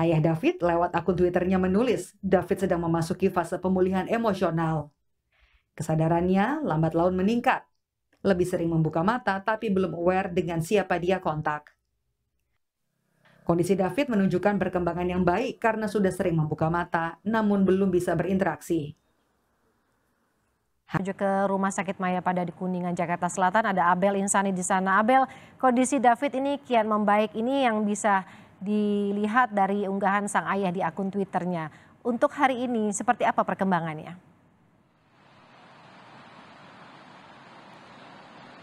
Ayah David lewat akun Twitternya menulis, David sedang memasuki fase pemulihan emosional. Kesadarannya lambat laun meningkat. Lebih sering membuka mata tapi belum aware dengan siapa dia kontak. Kondisi David menunjukkan perkembangan yang baik karena sudah sering membuka mata, namun belum bisa berinteraksi. Menuju ke Rumah Sakit Maya pada di Kuningan, Jakarta Selatan, ada Abel Insani di sana. Abel, kondisi David ini kian membaik. Ini yang bisa dilihat dari unggahan sang ayah di akun Twitternya. Untuk hari ini, seperti apa perkembangannya?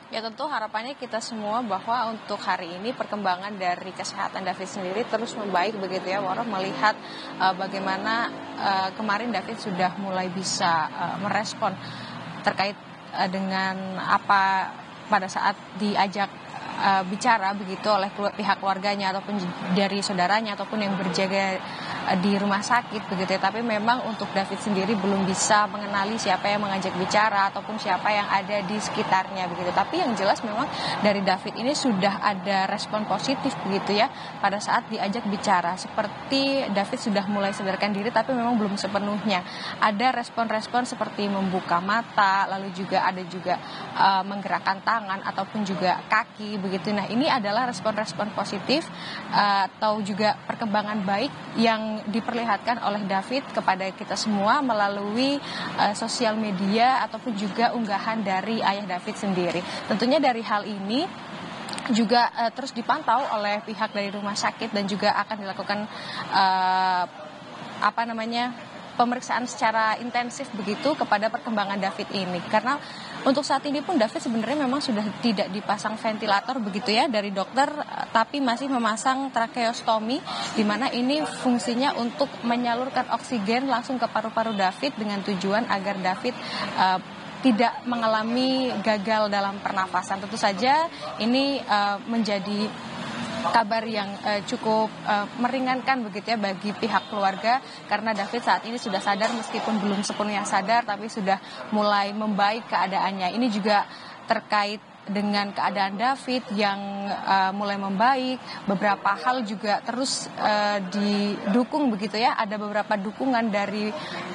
Ya tentu harapannya kita semua bahwa untuk hari ini perkembangan dari kesehatan David sendiri terus membaik begitu ya Waro melihat uh, bagaimana uh, kemarin David sudah mulai bisa uh, merespon terkait uh, dengan apa pada saat diajak uh, bicara begitu oleh pihak keluarganya ataupun dari saudaranya ataupun yang berjaga di rumah sakit begitu ya. Tapi memang untuk David sendiri belum bisa mengenali siapa yang mengajak bicara ataupun siapa yang ada di sekitarnya begitu. Tapi yang jelas memang dari David ini sudah ada respon positif begitu ya pada saat diajak bicara. Seperti David sudah mulai sadarkan diri tapi memang belum sepenuhnya. Ada respon-respon seperti membuka mata, lalu juga ada juga uh, menggerakkan tangan ataupun juga kaki begitu. Nah ini adalah respon-respon positif uh, atau juga perkembangan baik yang diperlihatkan oleh David kepada kita semua melalui uh, sosial media ataupun juga unggahan dari ayah David sendiri. Tentunya dari hal ini juga uh, terus dipantau oleh pihak dari rumah sakit dan juga akan dilakukan uh, apa namanya pemeriksaan secara intensif begitu kepada perkembangan David ini karena untuk saat ini pun David sebenarnya memang sudah tidak dipasang ventilator begitu ya dari dokter tapi masih memasang tracheostomi di mana ini fungsinya untuk menyalurkan oksigen langsung ke paru-paru David dengan tujuan agar David uh, tidak mengalami gagal dalam pernafasan. Tentu saja ini uh, menjadi kabar yang uh, cukup uh, meringankan begitu ya bagi pihak keluarga karena David saat ini sudah sadar meskipun belum sepenuhnya sadar tapi sudah mulai membaik keadaannya. Ini juga terkait dengan keadaan David yang uh, mulai membaik, beberapa hal juga terus uh, didukung begitu ya. Ada beberapa dukungan dari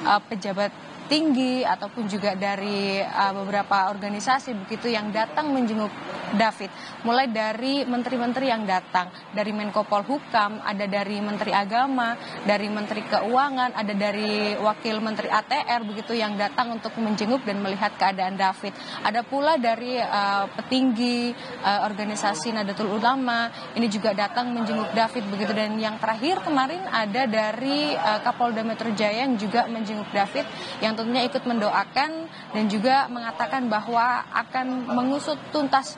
uh, pejabat tinggi ataupun juga dari uh, beberapa organisasi begitu yang datang menjenguk David. Mulai dari menteri-menteri yang datang, dari Menko Polhukam, ada dari Menteri Agama, dari Menteri Keuangan, ada dari Wakil Menteri ATR begitu yang datang untuk menjenguk dan melihat keadaan David. Ada pula dari uh, petinggi uh, organisasi Nadatul Ulama ini juga datang menjenguk David begitu dan yang terakhir kemarin ada dari uh, Kapolda Metro Jaya yang juga menjenguk David yang tentunya ikut mendoakan dan juga mengatakan bahwa akan mengusut tuntas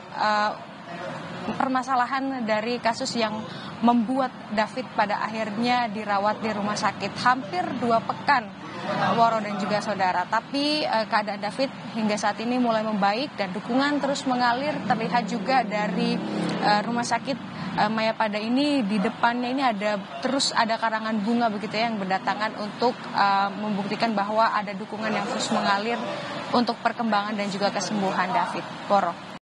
permasalahan dari kasus yang membuat David pada akhirnya dirawat di rumah sakit hampir dua pekan Woro dan juga saudara. Tapi uh, keadaan David hingga saat ini mulai membaik dan dukungan terus mengalir terlihat juga dari uh, rumah sakit Maya pada ini di depannya ini ada terus ada karangan bunga begitu ya yang berdatangan untuk membuktikan bahwa ada dukungan yang terus mengalir untuk perkembangan dan juga kesembuhan David. Woro.